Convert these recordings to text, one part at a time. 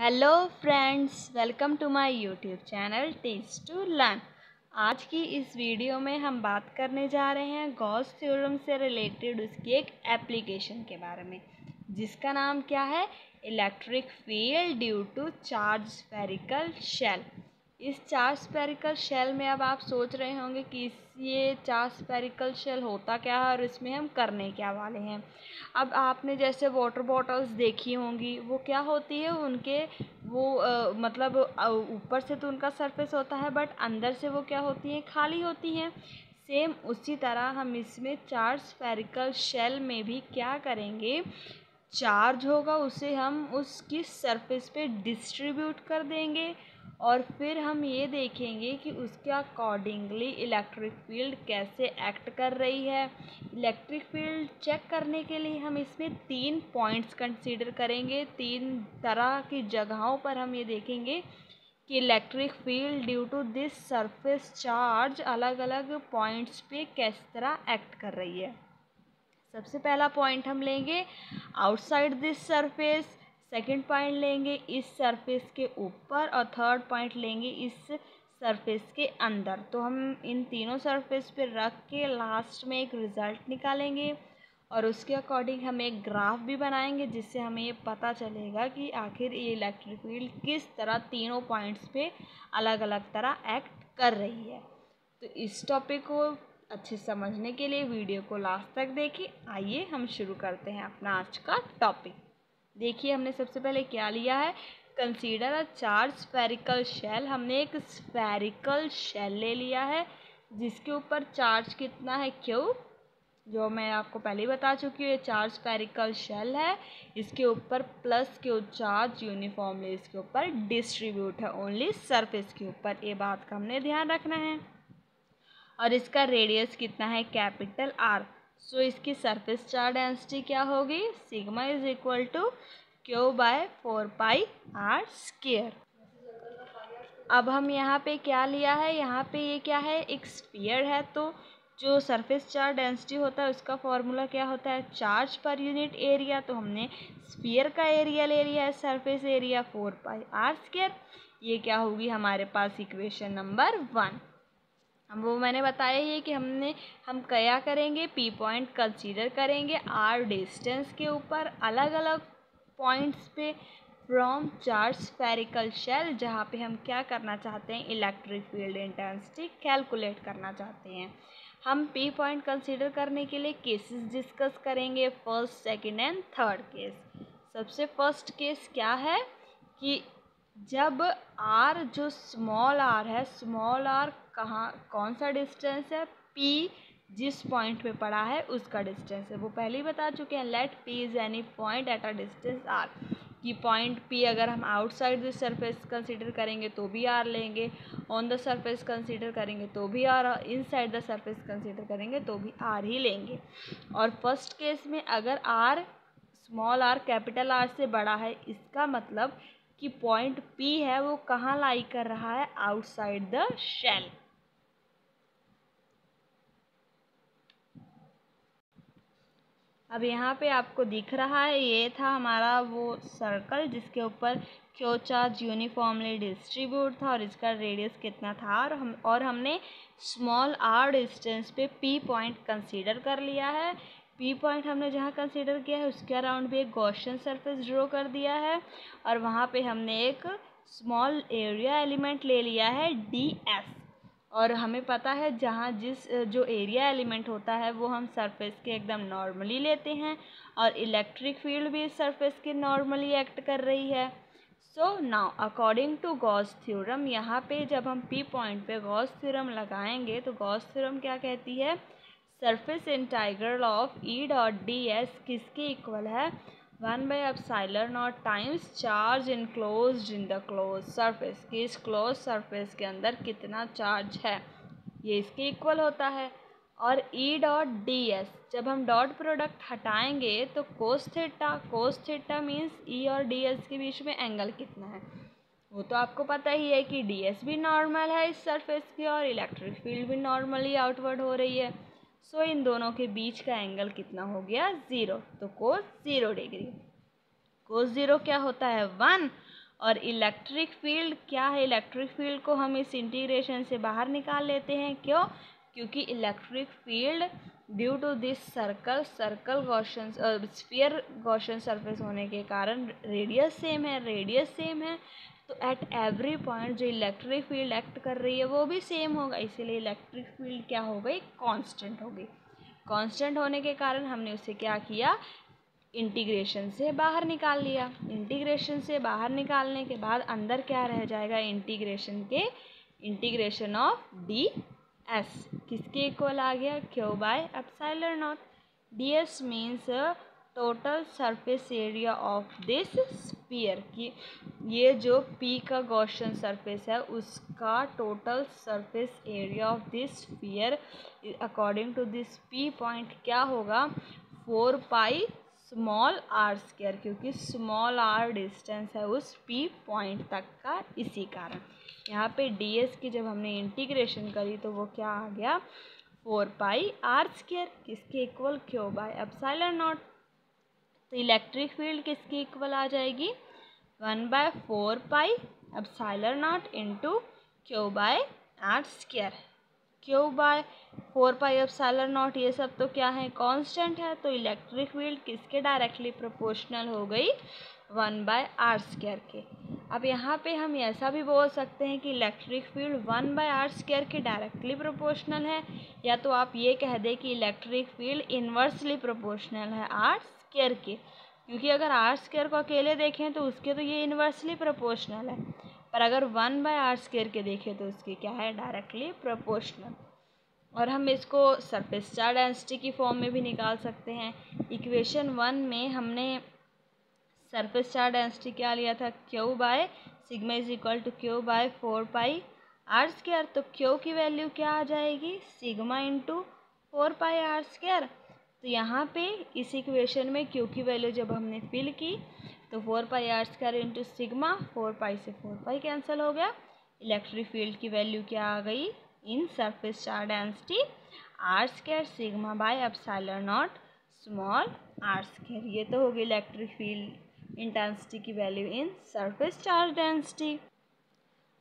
Hello friends welcome to my YouTube channel test to learn आज की इस video में हम बात करने जा रहे हैं गॉस थ्योरम से रिलेटेड उसकी एक एप्लीकेशन के बारे में, जिसका नाम क्या है? Electric field due to charge spherical shell इस चार्ज स्पेरिकल शेल में अब आप सोच रहे होंगे कि ये चार्ज स्पेरिकल शेल होता क्या है और इसमें हम करने क्या वाले हैं। अब आपने जैसे वाटर बॉटल्स देखी होंगी वो क्या होती है? उनके वो आ, मतलब ऊपर से तो उनका सरफेस होता है बट अंदर से वो क्या होती हैं? खाली होती हैं। सेम उसी तरह हम इसमें चार्ज स्पेरिकल शेल में भी क्या करेंगे? चार्ज होगा उसे हम उसकी सरफेस पे डिस्ट्रीब्यूट कर देंगे। और फिर हम ये देखेंगे कि उसके अकॉर्डिंगली इलेक्ट्रिक फ़ील्ड कैसे एक्ट कर रही है। इलेक्ट्रिक फ़ील्ड चेक करने के लिए हम इसमें तीन पॉइंट्स कंसीडर करेंगे। तीन तरह की जगहों पर हम ये देखेंगे कि electric field due to this surface charge अलग अलग पॉइंट्स पे किस तरह एक्ट कर रही है। सबसे पहला पॉइंट हम लेंगे outside this surface second point लेंगे इस सरफेस के ऊपर और थर्ड पॉइंट लेंगे इस सरफेस के अंदर। तो हम इन तीनों सरफेस पे रख के लास्ट में एक रिज़ल्ट निकालेंगे और उसके अकॉर्डिंग हम एक ग्राफ भी बनाएँगे जिससे हमें ये पता चलेगा कि आखिर ये इलेक्ट्रिक फ़ील्ड किस तरह तीनों पॉइंट्स पे अलग अलग तरह एक्ट कर रही है। तो इस टॉपिक को अच्छे समझने के लिए वीडियो को लास्ट तक देखिए आइए हम शुरू करते हैं अपना आज का टॉपिक देखिए, हमने सबसे पहले क्या लिया है? Consider a charge spherical shell हमने एक स्फेरिकल शेल ले लिया है, जिसके ऊपर चार्ज कितना है क्यों? जो मैं आपको पहले ही बता चुकी हूँ, ये चार्ज स्फेरिकल शेल है। इसके ऊपर प्लस क्यू चार्ज यूनिफॉर्मली इसके ऊपर डिस्ट्रीब्यूट है ओनली सरफेस के ऊपर। ये बात का हमने ध्यान रखना है। और इसका रेडियस कितना है? कैपिटल आर सो इसकी सरफेस चार्ज डेंसिटी क्या होगी? Sigma is equal to Q by four pi R square अब हम यहाँ पे क्या लिया है? यहाँ पे ये क्या है? एक स्पीयर है। तो जो सरफेस चार्ज डेंसिटी होता है, उसका फॉर्मूला क्या होता है? चार्ज पर यूनिट एरिया तो हमने स्पीयर का एरिया ले लिया है surface area four pi R square ये क्या होगी? हमारे पास इक्वेशन नंबर वन वो मैंने बताया ही है कि हमने, हम क्या करेंगे पी पॉइंट कंसीडर करेंगे आर डिस्टेंस के ऊपर अलग अलग पॉइंट्स पे फ्रॉम चार्ज स्फेरिकल शेल जहाँ पे हम क्या करना चाहते हैं इलेक्ट्रिक फ़ील्ड इंटेंसिटी कैलकुलेट करना चाहते हैं। हम पी पॉइंट कंसीडर करने के लिए केसेस डिस्कस करेंगे first second and third case सबसे फ़र्स्ट केस क्या है कि जब आर जो स्मॉल आर है स्मॉल आर कहाँ, कौन सा डिस्टेंस है? पी जिस पॉइंट पे पड़ा है, उसका डिस्टेंस है। वो पहले ही बता चुके हैं let P is any point at a distance R कि पॉइंट पी अगर हम आउटसाइड दिस सरफेस कंसीडर करेंगे तो भी आर लेंगे। ऑन द सरफेस कंसीडर करेंगे तो भी R inside the surface consider करेंगे तो भी आर ही लेंगे। और फ़र्स्ट केस में अगर R small R capital R से बड़ा है, इसका मतलब कि पॉइंट पी है, वो कहाँ लाई कर रहा है? आउटसाइड द शेल अब यहाँ पे आपको दिख रहा है, ये था हमारा वो सर्कल जिसके ऊपर क्यों चार्ज यूनिफॉर्मली डिस्ट्रीब्यूट था और इसका रेडियस कितना था और हम, और हमने स्मॉल आर डिस्टेंस पे पी पॉइंट कंसीडर कर लिया है। पी पॉइंट हमने जहाँ कंसीडर किया है, उसके अराउंड भी एक गॉशन सरफेस ड्रॉ कर दिया है और वहाँ पे हमने एक स्मॉल एरिया एलिमेंट ले लिया है डी एस और हमें पता है जहाँ जिस जो एरिया एलिमेंट होता है, वो हम सरफेस के एकदम नॉर्मली लेते हैं और इलेक्ट्रिक फ़ील्ड भी सरफेस के नॉर्मली एक्ट कर रही है। So now according to Gauss theorem यहाँ पे जब हम पी पॉइंट पे गॉस थ्योरम लगाएँगे तो गॉस थ्योरम क्या कहती है? Surface integral of E dot D S किसके इक्वल है? One by epsilon nought times charge enclosed in the closed surface कि इस क्लोज सरफेस के अंदर कितना चार्ज है? ये इसके इक्वल होता है। और ई डॉट डी एस जब हम डॉट प्रोडक्ट हटाएँगे तो cos theta cos theta means E और डी एस के बीच में एंगल कितना है? वो तो आपको पता ही है कि डी एस भी नॉर्मल है इस सरफेस की और इलेक्ट्रिक फ़ील्ड भी नॉर्मली आउटवर्ड हो रही है। सो इन दोनों के बीच का एंगल कितना हो गया? ज़ीरो तो cos zero degree cos zero क्या होता है? वन और इलेक्ट्रिक फ़ील्ड क्या है? इलेक्ट्रिक फ़ील्ड को हम इस इंटीग्रेशन से बाहर निकाल लेते हैं। क्यों? क्योंकि electric field due to this circle circle Gaussian sphere Gaussian surface होने के कारण रेडियस सेम है रेडियस सेम है। तो एट एवरी पॉइंट जो इलेक्ट्रिक फ़ील्ड एक्ट कर रही है, वो भी सेम होगा। इसीलिए इलेक्ट्रिक फ़ील्ड क्या हो गई? कांस्टेंट हो गई। कांस्टेंट होने के कारण हमने उसे क्या किया? इंटीग्रेशन से बाहर निकाल लिया। इंटीग्रेशन से बाहर निकालने के बाद अंदर क्या रह जाएगा? इंटीग्रेशन के इंटीग्रेशन ऑफ़ डी एस किसके इक्वल आ गया? Q by epsilon nought D S means total surface area of this sphere की, ये जो पी का गौशन सरफेस है, उसका total surface area of this sphere according to this P point क्या होगा? Four pi small R square क्योंकि small are distance है उस पी पॉइंट तक का इसी कारण। यहाँ पे डी एस की जब हमने इंटीग्रेशन करी तो वो क्या आ गया? फोर पाई आर स्क्र किसके equal Q by epsilon nought तो इलेक्ट्रिक फ़ील्ड किसकी इक्वल आ जाएगी? One by four pi epsilon nought into Q by R square Q by four pi epsilon nought ये सब तो क्या है? कांस्टेंट है तो इलेक्ट्रिक फ़ील्ड किसके डायरेक्टली प्रोपोर्शनल हो गई? वन बाय आर स्क्र के. अब यहाँ पे हम ऐसा भी बोल सकते हैं कि electric field one by R square के डायरेक्टली प्रोपोर्शनल है, या तो आप ये कह दें कि इलेक्ट्रिक फ़ील्ड इन्वर्सली प्रोपोर्शनल है आर स्क्र के। क्योंकि अगर आर स्क्र को अकेले देखें तो उसके तो ये इन्वर्सली प्रोपोर्शनल है। पर अगर वन बाय आर स्केयर के देखें तो उसकी क्या है? डायरेक्टली प्रोपोर्शनल और हम इसको सरफेस चार डेंसिटी की फॉर्म में भी निकाल सकते हैं। इक्वेशन वन में हमने सरफेस चार डेंसिटी क्या लिया था? Q by sigma is equal to Q by four pi R square तो क्यू की वैल्यू क्या आ जाएगी? Sigma into four pi R square तो यहाँ पे इस इक्वेशन में क्यू की वैल्यू जब हमने फिल की तो four pi R square into sigma four pi से फोर पाई कैंसिल हो गया। इलेक्ट्रिक फ़ील्ड की वैल्यू क्या आ गई? In surface charge density R square sigma by epsilon nought small R square ये तो होगी इलेक्ट्रिक फ़ील्ड इंटेंसिटी की value in surface charge density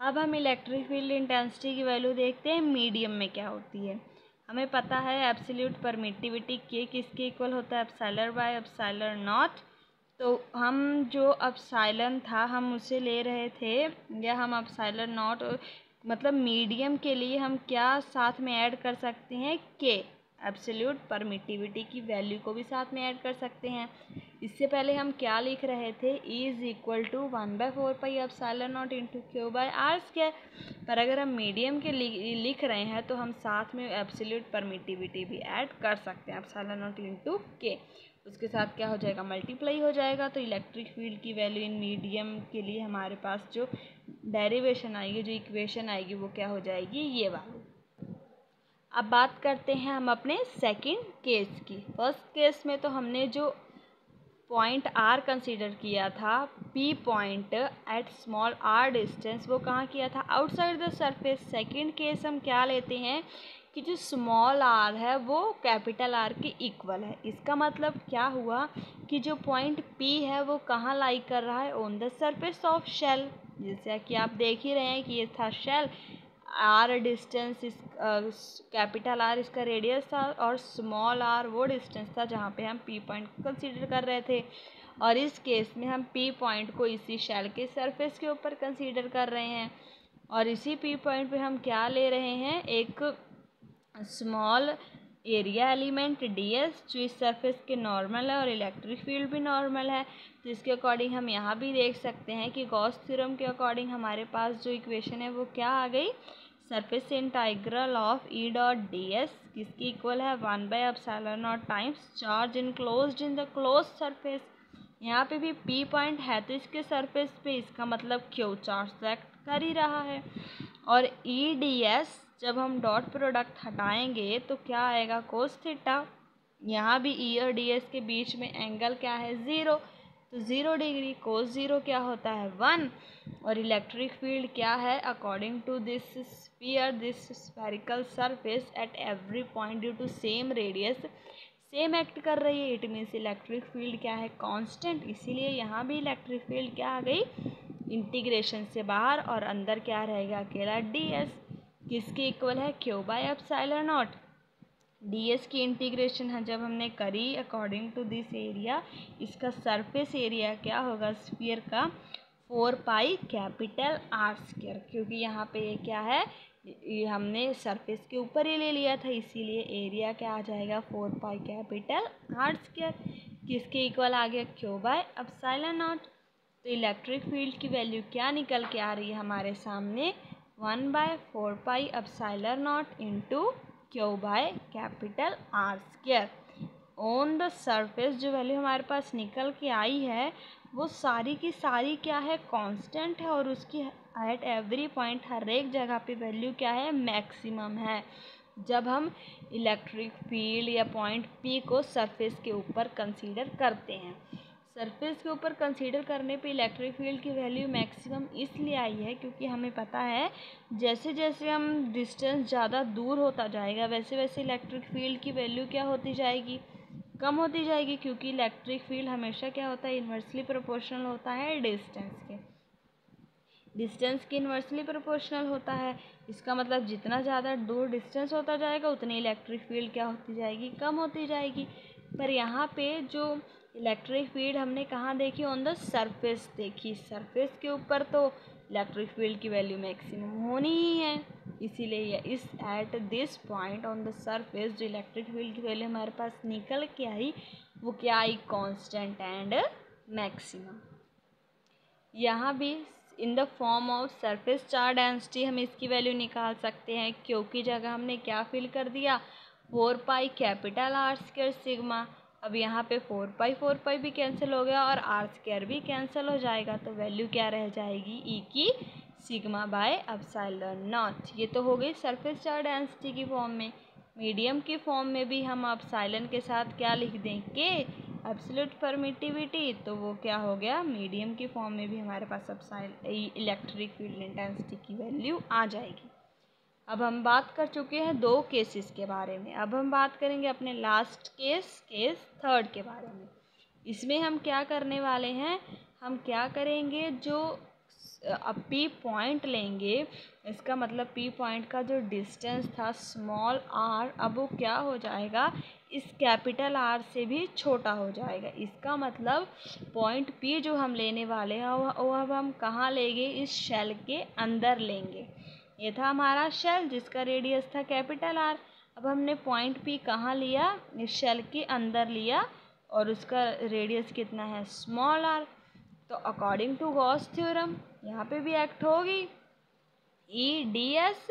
अब हम इलेक्ट्रिक फ़ील्ड इंटेंसिटी की वैल्यू देखते हैं। मीडियम में क्या होती है? हमें पता है एब्सोल्यूट परमिटिविटी के किसके इक्वल होता है? एप्साइलर बाय एप्साइलर नॉट तो हम जो अब साइलन था, हम उसे ले रहे थे, या हम अपसाइलर नॉट मतलब मीडियम के लिए हम क्या साथ में ऐड कर सकते हैं? के एब्सोल्यूट परमिटिविटी की वैल्यू को भी साथ में ऐड कर सकते हैं। इससे पहले हम क्या लिख रहे थे? Is equal to one by four pi epsilon nought into Q by R square पर अगर हम मीडियम के लिख रहे हैं तो हम साथ में एब्सोल्यूट परमिटिविटी भी ऐड कर सकते हैं अब साइलन नॉट इंटू के उसके साथ क्या हो जाएगा? मल्टीप्लाई हो जाएगा। तो इलेक्ट्रिक फ़ील्ड की वैल्यू इन मीडियम के लिए हमारे पास जो डेरिवेशन आएगी, जो इक्वेशन आएगी, वो क्या हो जाएगी? ये वाली। अब बात करते हैं हम अपने सेकंड केस की। फ़र्स्ट केस में तो हमने जो पॉइंट आर कंसीडर किया था P point at small R distance वो कहाँ किया था? Outside the surface second case हम क्या लेते हैं? कि जो स्मॉल आर है, वो कैपिटल आर के इक्वल है। इसका मतलब क्या हुआ? कि जो पॉइंट पी है, वो कहाँ लाई कर रहा है? On the surface of shell जैसे कि आप देख ही रहे हैं कि ये था shell R distance is capital R इसका रेडियस था और स्मॉल आर वो डिस्टेंस था जहाँ पे हम पी पॉइंट कंसीडर कर रहे थे। और इस केस में हम पी पॉइंट को इसी शेल के सरफेस के ऊपर कंसीडर कर रहे हैं। और इसी पी पॉइंट पे हम क्या ले रहे हैं? एक small area element D S जो इस सरफेस के नॉर्मल है और इलेक्ट्रिक फ़ील्ड भी नॉर्मल है तो इसके अकॉर्डिंग हम यहाँ भी देख सकते हैं कि गॉस थ्योरम के अकॉर्डिंग हमारे पास जो इक्वेशन है वो क्या आ गई? Surface integral of E dot D S किसकी इक्वल है? One by epsilon nought times charge enclosed in the closed surface यहाँ पे भी पी पॉइंट है तो इसके सरफेस पे इसका मतलब क्यू चार्ज एक्ट कर ही रहा है। और ई डी एस जब हम डॉट प्रोडक्ट हटाएँगे तो क्या आएगा कोस थीटा यहाँ भी ई e और डी एस के बीच में एंगल क्या है? ज़ीरो तो ज़ीरो डिग्री कोस ज़ीरो क्या होता है? वन और इलेक्ट्रिक फ़ील्ड क्या है? According to this sphere this spherical surface at every point due to same radius same act कर रही है. इट मीन्स इलेक्ट्रिक फ़ील्ड क्या है? कांस्टेंट इसीलिए यहाँ भी इलेक्ट्रिक फ़ील्ड क्या आ गई? इंटीग्रेशन से बाहर और अंदर क्या रहेगा? अकेला डी एस किसके इक्वल है? Q by epsilon nought D S की इंटीग्रेशन है, जब हमने करी अकॉर्डिंग टू दिस एरिया इसका सरफेस एरिया क्या होगा? स्पीयर का four pi capital R square क्योंकि यहाँ पे ये क्या है? हमने सरफेस के ऊपर ही ले लिया था, इसीलिए एरिया क्या आ जाएगा? Four pi capital R square किसके इक्वल आ गया? Q by epsilon not तो इलेक्ट्रिक फ़ील्ड की वैल्यू क्या निकल के आ रही है हमारे सामने? One by four pi epsilon nought into Q by capital R square on the surface जो वैल्यू हमारे पास निकल के आई है, वो सारी की सारी क्या है? कांस्टेंट है और उसकी एट एवरी पॉइंट हर एक जगह पे वैल्यू क्या है? मैक्सिमम है। जब हम इलेक्ट्रिक फ़ील्ड या पॉइंट पी को सरफेस के ऊपर कंसीडर करते हैं। सरफेस के ऊपर कंसीडर करने पे इलेक्ट्रिक फ़ील्ड की वैल्यू मैक्सिमम इसलिए आई है क्योंकि हमें पता है जैसे जैसे हम डिस्टेंस ज़्यादा दूर होता जाएगा वैसे वैसे इलेक्ट्रिक फ़ील्ड की वैल्यू क्या होती जाएगी? कम होती जाएगी क्योंकि इलेक्ट्रिक फ़ील्ड हमेशा क्या होता है इन्वर्सली प्रोपोर्शनल होता है डिस्टेंस के। डिस्टेंस के इन्वर्सली प्रोपोर्शनल होता है, इसका मतलब जितना ज़्यादा दूर डिस्टेंस होता जाएगा, उतनी इलेक्ट्रिक फ़ील्ड क्या होती जाएगी? कम होती जाएगी। पर यहाँ पे जो इलेक्ट्रिक फ़ील्ड हमने कहाँ देखी ऑन द सरफेस देखी। सरफेस के ऊपर तो इलेक्ट्रिक फ़ील्ड की वैल्यू मैक्सिमम होनी ही है। इसीलिए इस at this point on the surface जो इलेक्ट्रिक फ़ील्ड की वैल्यू हमारे पास निकल के आई, वो क्या आई? कांस्टेंट एंड मैक्सिमम यहाँ भी in the form of surface charge density हम इसकी वैल्यू निकाल सकते हैं, क्योंकि जगह हमने क्या फिल कर दिया? Four pi capital R square sigma. अब यहाँ पे फोर पाई फोर पाई भी कैंसिल हो गया और आर स्क्र भी कैंसिल हो जाएगा। तो वैल्यू क्या रह जाएगी? ई e की सिग्मा बाय अपसाइलर नॉट। ये तो हो गई सरफेस चार्ज डेंसिटी की फॉर्म में। मीडियम की फॉर्म में भी हम अब के साथ क्या लिख दें के एब्सोल्यूट परमिटिविटी। तो वो क्या हो गया? मीडियम की फॉर्म में भी हमारे पास अब इलेक्ट्रिक फ़ील्ड इंटेंसिटी की वैल्यू आ जाएगी। अब हम बात कर चुके हैं दो केसेस के बारे में। अब हम बात करेंगे अपने लास्ट केस केस थर्ड के बारे में। इसमें हम क्या करने वाले हैं? हम क्या करेंगे जो अब पी पॉइंट लेंगे। इसका मतलब पी पॉइंट का जो डिस्टेंस था स्मॉल आर अब वो क्या हो जाएगा? इस कैपिटल आर से भी छोटा हो जाएगा। इसका मतलब पॉइंट पी जो हम लेने वाले हैं, वो अब हम कहाँ लेंगे? इस शेल के अंदर लेंगे। ये था हमारा शेल जिसका रेडियस था कैपिटल आर अब हमने पॉइंट पी कहाँ लिया? इस शेल के अंदर लिया और उसका रेडियस कितना है? स्मॉल आर तो अकॉर्डिंग टू गॉस थ्योरम यहाँ पे भी एक्ट होगी। E D S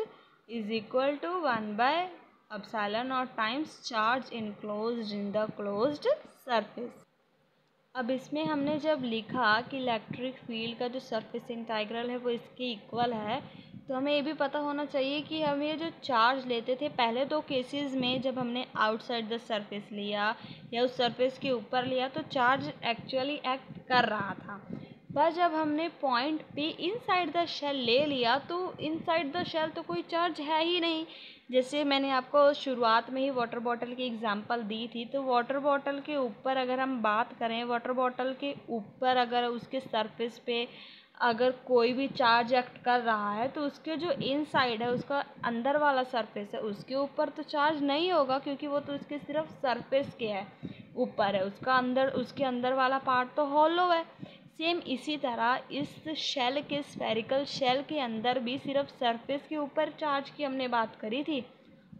is equal to one by epsilon और times charge enclose in the close surface अब इसमें हमने जब लिखा कि इलेक्ट्रिक फ़ील्ड का जो सरफेस इंटाइग्रल है, वो इसके इक्वल है तो हमें ये भी पता होना चाहिए कि हम ये जो चार्ज लेते थे, पहले दो केसेस में जब हमने आउटसाइड द सरफेस लिया या उस सरफेस के ऊपर लिया तो चार्ज एक्चुअली एक्ट कर रहा था। पर जब हमने पॉइंट पे इनसाइड द शेल ले लिया तो इनसाइड द शेल तो कोई चार्ज है ही नहीं। जैसे मैंने आपको शुरुआत में ही वाटर बॉटल की एग्जांपल दी थी तो वाटर बॉटल के ऊपर अगर हम बात करें वाटर बॉटल के ऊपर अगर उसके सरफेस पे अगर कोई भी चार्ज एक्ट कर रहा है तो उसके जो इन साइड है, उसका अंदर वाला सरफेस है, उसके ऊपर तो चार्ज नहीं होगा, क्योंकि वो तो उसके सिर्फ़ सरफेस के है, ऊपर है, उसका अंदर, उसके अंदर वाला पार्ट तो हॉलो है। सेम इसी तरह इस शेल के स्फेरिकल शेल के अंदर भी सिर्फ़ सरफेस के ऊपर चार्ज की हमने बात करी थी।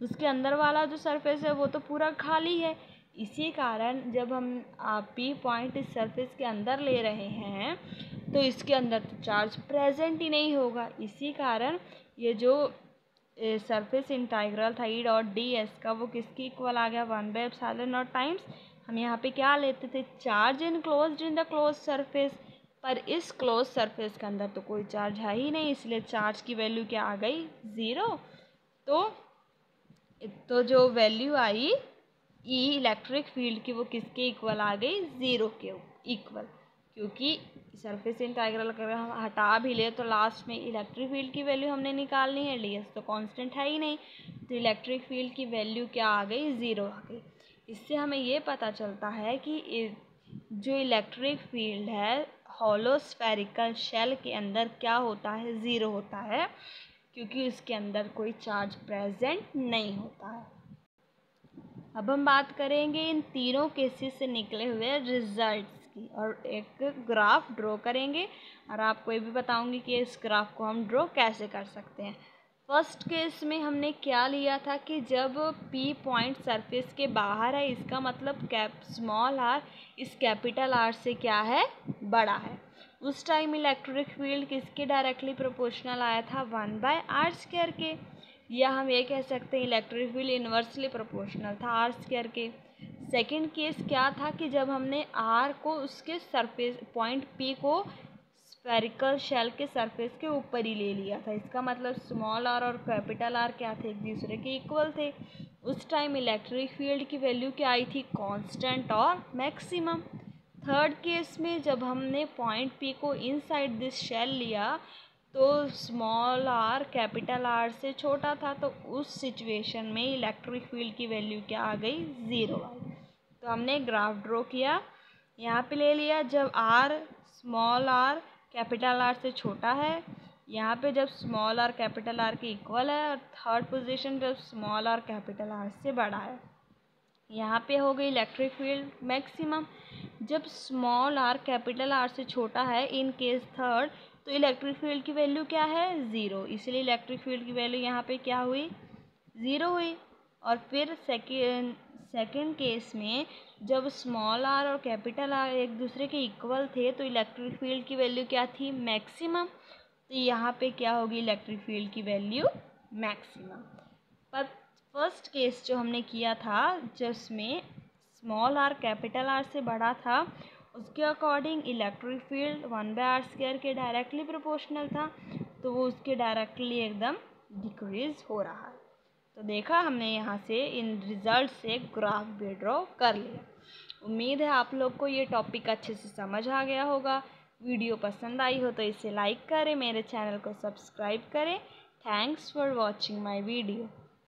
उसके अंदर वाला जो सरफेस है, वो तो पूरा खाली है। इसी कारण जब हम पी पॉइंट इस सरफेस के अंदर ले रहे हैं तो इसके अंदर तो चार्ज प्रेजेंट ही नहीं होगा। इसी कारण ये जो सरफेस इंटाइग्रल था ई डॉट डी एस का वो किसकी इक्वल आ गया? One by epsilon not times हम यहाँ पे क्या लेते थे? Charge enclose in the close surface पर इस क्लोज सरफेस के अंदर तो कोई चार्ज है ही नहीं, इसलिए चार्ज की वैल्यू क्या आ गई? ज़ीरो तो तो जो वैल्यू आई ई इलेक्ट्रिक फ़ील्ड की वो किसके इक्वल आ गई? ज़ीरो के इक्वल क्योंकि सरफेस इंटाइग्रल अगर हम हटा भी ले तो लास्ट में इलेक्ट्रिक फ़ील्ड की वैल्यू हमने निकालनी है डी तो कांस्टेंट है ही नहीं तो इलेक्ट्रिक फ़ील्ड की वैल्यू क्या आ गई? ज़ीरो आ गई। इससे हमें ये पता चलता है कि जो इलेक्ट्रिक फ़ील्ड है हॉलो स्फेरिकल शेल के अंदर क्या होता है? ज़ीरो होता है, क्योंकि उसके अंदर कोई चार्ज प्रेजेंट नहीं होता है। अब हम बात करेंगे इन तीनों केसेस से निकले हुए रिजल्ट्स की और एक ग्राफ ड्रॉ करेंगे और आपको ये भी बताऊँगी कि इस ग्राफ को हम ड्रॉ कैसे कर सकते हैं। फ़र्स्ट केस में हमने क्या लिया था कि जब पी पॉइंट सरफेस के बाहर है, इसका मतलब कैप स्मॉल आर इस कैपिटल आर से क्या है? बड़ा है। उस टाइम इलेक्ट्रिक फ़ील्ड किसके डायरेक्टली प्रोपोर्शनल आया था? वन बाय आर स्केयर के। या हम ये कह सकते हैं इलेक्ट्रिक फ़ील्ड इन्वर्सली प्रोपोर्शनल था आर स्केयर के। सेकेंड केस क्या था कि जब हमने आर को उसके सरफेस पॉइंट पी को स्पेरिकल शेल के सरफेस के ऊपर ही ले लिया था। इसका मतलब स्मॉल आर और कैपिटल आर क्या थे? एक दूसरे के इक्वल थे। उस टाइम इलेक्ट्रिक फ़ील्ड की वैल्यू क्या आई थी? कांस्टेंट और मैक्सिमम थर्ड केस में जब हमने पॉइंट पी को इनसाइड दिस शेल लिया तो स्मॉल आर कैपिटल आर से छोटा था तो उस सिचुएशन में इलेक्ट्रिक फ़ील्ड की वैल्यू क्या आ गई? ज़ीरो आई तो हमने ग्राफ ड्रॉ किया। यहाँ पे ले लिया जब R small R capital R से छोटा है, यहाँ पे जब स्मॉल आर कैपिटल आर के इक्वल है और थर्ड पोजीशन जब स्मॉल आर कैपिटल आर से बड़ा है। यहाँ पे हो गई इलेक्ट्रिक फ़ील्ड मैक्सिमम जब स्मॉल आर कैपिटल आर से छोटा है इन केस थर्ड तो इलेक्ट्रिक फ़ील्ड की वैल्यू क्या है? ज़ीरो इसलिए इलेक्ट्रिक फ़ील्ड की वैल्यू यहाँ पे क्या हुई? ज़ीरो हुई। और फिर सेकेंड सेकेंड केस में, जब स्मॉल आर और कैपिटल आर एक दूसरे के इक्वल थे तो इलेक्ट्रिक फ़ील्ड की वैल्यू क्या थी? मैक्सिमम तो यहाँ पे क्या होगी? इलेक्ट्रिक फ़ील्ड की वैल्यू मैक्सिमम पर फ़र्स्ट केस जो हमने किया था, जिसमें स्मॉल आर कैपिटल आर से बड़ा था, उसके according electric field one by R square के डायरेक्टली प्रोपोर्शनल था तो वो उसके डायरेक्टली एकदम डिक्रीज हो रहा है। तो देखा हमने यहाँ से इन रिज़ल्ट से ग्राफ भी ड्रॉ कर लिया। उम्मीद है आप लोग को ये टॉपिक अच्छे से समझ आ गया होगा। वीडियो पसंद आई हो तो इसे लाइक करें, मेरे चैनल को सब्सक्राइब करें। Thanks for watching my video